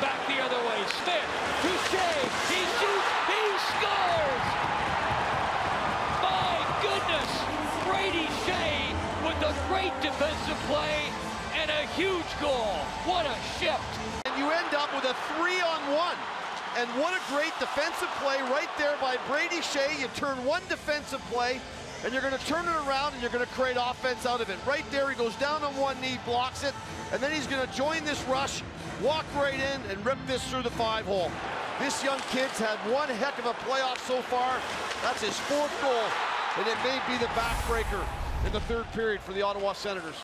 back the other way. Smith, Touche, he shoots, he scores! My goodness, Brady Skjei with a great defensive play and a huge goal. What a shift. And you end up with a three-on-one. And what a great defensive play right there by Brady Skjei. You turn one defensive play and you're going to turn it around and you're going to create offense out of it. Right there, he goes down on one knee, blocks it, and then he's going to join this rush, walk right in, and rip this through the five hole. This young kid's had one heck of a playoff so far. That's his fourth goal, and it may be the backbreaker in the third period for the Ottawa Senators.